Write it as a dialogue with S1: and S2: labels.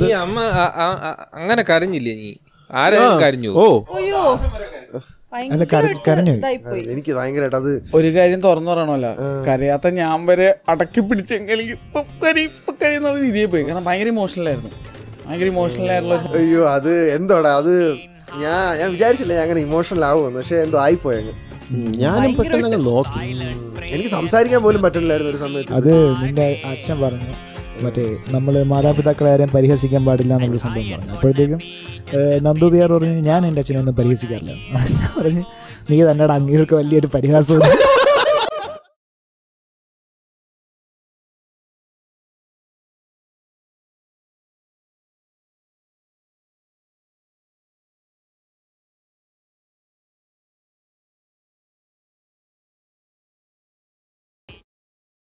S1: നീ അമ്മ അങ്ങനെ കരഞ്ഞില്ലേ നീ? ആരായാലും കരഞ്ഞു?
S2: ഓ.
S3: അയ്യോ.
S4: അല്ല, കര- കരഞ്ഞു.
S3: ഇതായിപ്പോയി.
S5: എനിക്ക് ഭയങ്കരമായിട്ട് അത്
S6: ഒരു കാര്യം തുറന്നു പറയണല്ലോ കരയാത്ത ഞാൻ വരെ അടക്കി പിടിച്ചെങ്കിൽ ഇപ്പൊ കരി ഇപ്പൊ കഴിയുന്ന രീതിയിൽ പോയി. കാരണം ഭയങ്കര ഇമോഷണൽ ആയിരുന്നു. ഭയങ്കര ഇമോഷണൽ ആയിരുന്നു
S5: അയ്യോ അത് എന്തോടാ? അത് ഞാൻ ഞാൻ വിചാരിച്ചില്ല ഞാൻ അങ്ങനെ ഇമോഷണൽ ആവുമെന്ന്. പക്ഷെ എന്തോ ആയിപ്പോയി അങ്ങ്.
S2: ഞാനും പെട്ടെന്ന് നോക്കി.
S5: എനിക്ക് സംസാരിക്കാൻ പോലും പറ്റില്ലായിരുന്നു ഒരു സമയത്ത്.
S4: അത് നിന്റെ അച്ഛൻ പറഞ്ഞു. മറ്റേ നമ്മൾ മാതാപിതാക്കളെ ആരെയും പരിഹസിക്കാൻ പാടില്ല എന്നുള്ള സംഭവം പറഞ്ഞു. അപ്പോഴത്തേക്കും ഏഹ്, നന്ദു തിയാർ പറഞ്ഞു ഞാൻ എന്റെ അച്ഛനെ ഒന്നും പരിഹസിക്കാറില്ല. പറഞ്ഞ് നീ തന്നെയുടെ അങ്ങേർക്ക് വലിയൊരു പരിഹാസം